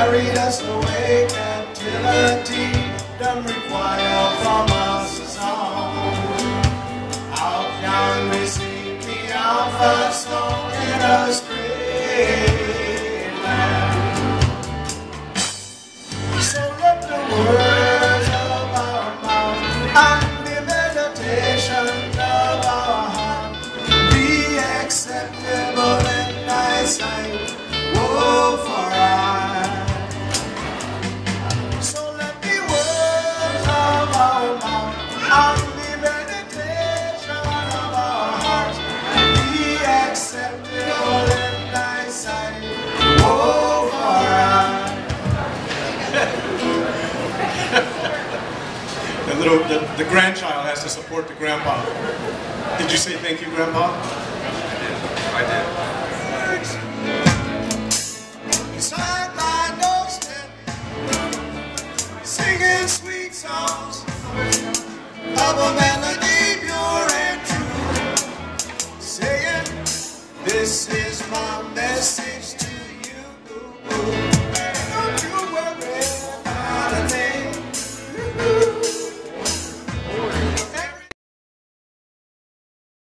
carried us away. Captivity don't require from grandchild has to support the grandpa. Did you say thank you, grandpa? I did. Inside my doorstep, singing sweet songs of a melody pure and true, saying, This is my.